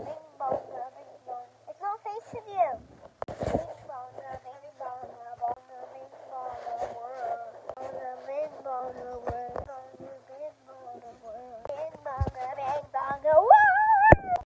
It's not face to you.